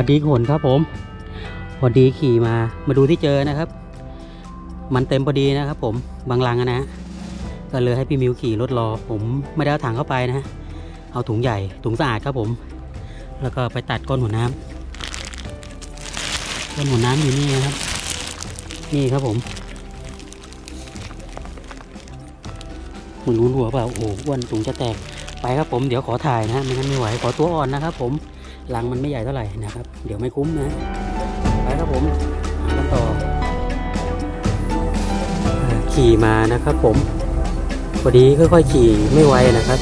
วัสดีคนครับผมพอดีขี่มามาดูที่เจอนะครับ มันเต็มพอดีนะครับผมบางลังนะฮะก็เลยให้พี่มิวขี่รถรอ ผมไม่ได้เอาถังเข้าไปนะเอาถุงใหญ่ถุงสะอาดครับผม แล้วก็ไปตัดก้นหัวน้ำก้นหัวน้ำอยู่นี่นะครับ นี่ครับผมมึงรู้หัวเปล่าโอ้อ้วนถุงจะแตกไปครับผมเดี๋ยวขอถ่ายนะไม่งั้นไม่ไหวขอตัวอ่อนนะครับผม ลังมันไม่ใหญ่เท่าไหร่นะครับ เดี๋ยวไม่คุ้มนะไปครับผมหากันต่อขี่มานะครับผมพอดีค่อยๆขี่ไม่ไวนะครับ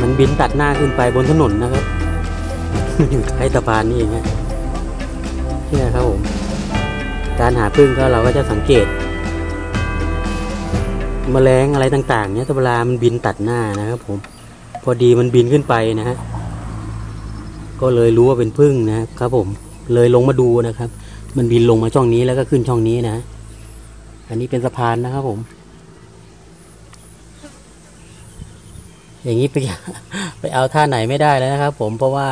มันบินตัดหน้าขึ้นไปบนถนนนะครับใช้สะพานนี่เองฮะเนี่ยครับผมการหาพึ่งก็เราก็จะสังเกตแมลงอะไรต่างๆ เนี่ยเวลามันบินตัดหน้านะครับผม พอดีมันบินขึ้นไปนะฮะ ก็เลยรู้ว่าเป็นพึ่งนะครับผมเลยลงมาดูนะครับ มันบินลงมาช่องนี้แล้วก็ขึ้นช่องนี้นะ อันนี้เป็นสะพานนะครับผม อย่างนี้ไปไปเอาท่าไหนไม่ได้แล้วนะครับ ผมเพราะว่า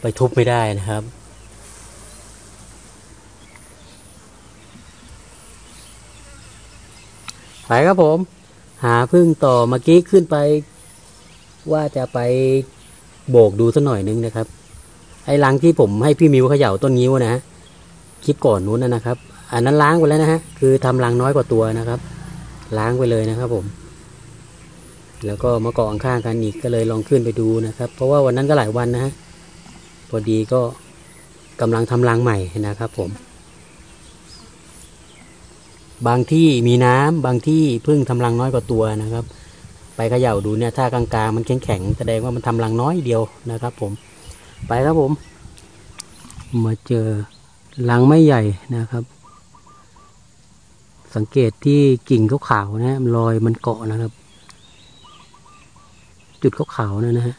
ไปทุบไม่ได้นะครับไปครับผม หาพึ่งต่อเมื่อกี้ขึ้นไป ว่าจะไปโบกดูสักหน่อยนึงนะครับ ไอ้รังที่ผมให้พี่มิวเขย่าต้นงิ้วนะฮะคลิปก่อนนู้นนะครับ อันนั้นล้างไปแล้วนะฮะคือทำรังน้อยกว่าตัวนะครับ ล้างไปเลยนะครับผม แล้วก็มาเกาะข้างกันอีกก็เลยลองขึ้นไปดูนะครับ เพราะว่าวันนั้นก็หลายวันนะฮะพอดีก็กำลังทำรังใหม่นะครับ ผม บางที่มีน้ำบางที่พิ่งทำรังน้อยกว่าตัวนะครับ ไปเขย่าดูเนี่ยถ้ากลางๆมันแข็งๆแสดงว่ามันทำรังน้อยเดียวนะครับ ผม ไปครับผม มาเจอรังไม่ใหญ่นะครับ สังเกตที่กิ่งขาวๆนะฮะรอยมันเกาะนะครับ จุดขาวๆนะนะฮะ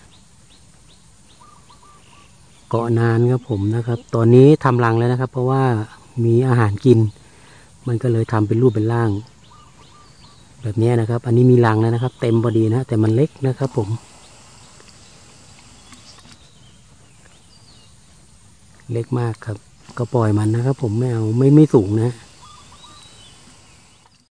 เกาะนานครับผมนะครับ ตอนนี้ทำรังแล้วนะครับ เพราะว่ามีอาหารกิน มันก็เลยทำเป็นรูปเป็นร่าง แบบนี้นะครับ อันนี้มีรังแล้วนะครับ เต็มพอดีนะ แต่มันเล็กนะครับผม เล็กมากครับ ก็ปล่อยมันนะครับ ผมไม่เอาไม่ไม่สูงนะ